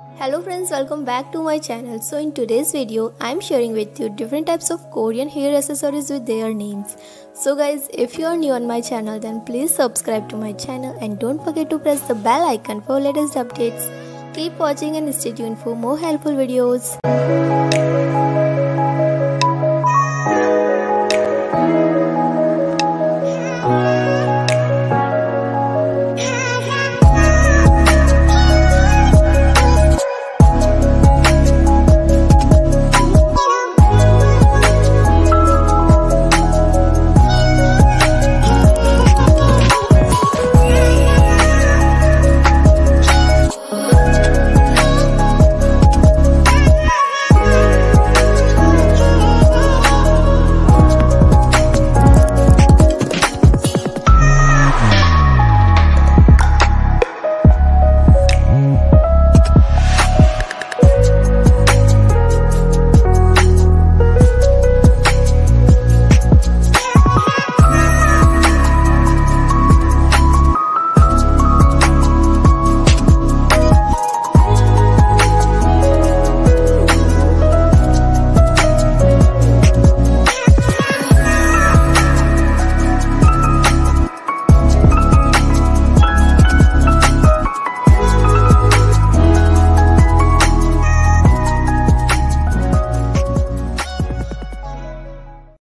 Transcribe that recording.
Hello friends, welcome back to my channel. So in today's video, I'm sharing with you different types of Korean hair accessories with their names. So guys, if you are new on my channel, then please subscribe to my channel and don't forget to press the bell icon for latest updates. Keep watching and stay tuned for more helpful videos.